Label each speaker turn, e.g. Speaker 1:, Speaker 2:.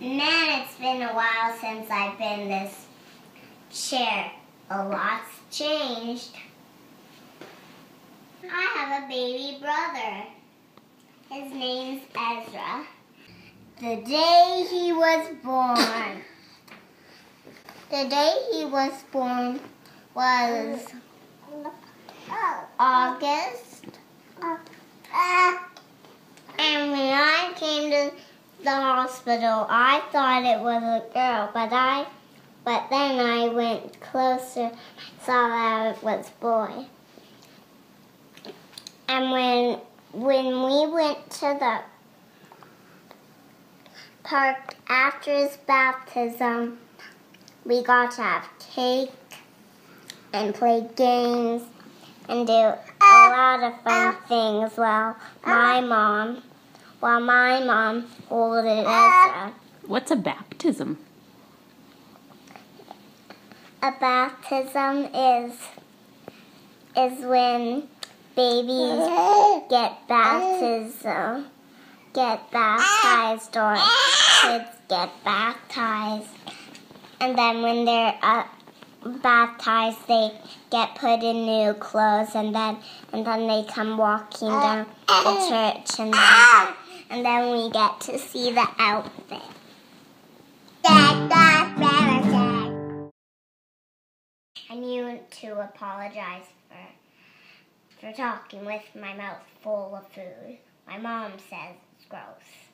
Speaker 1: Man, it's been a while since I've been in this chair. A lot's changed. I have a baby brother. His name's Ezra. The day he was born. the day he was born was August. And when I came to the hospital, I thought it was a girl, but I but then I went closer, saw that it was boy. And when when we went to the park after his baptism, we got to have cake and play games and do a oh, lot of fun oh. things while my mom while my mom holded Ezra.
Speaker 2: What's a baptism?
Speaker 1: A baptism is is when babies get baptism get baptized or kids get baptized and then when they're uh, baptized they get put in new clothes and then and then they come walking down the church and then and then we get to see the outfit. I need to apologize for for talking with my mouth full of food. My mom says it's gross.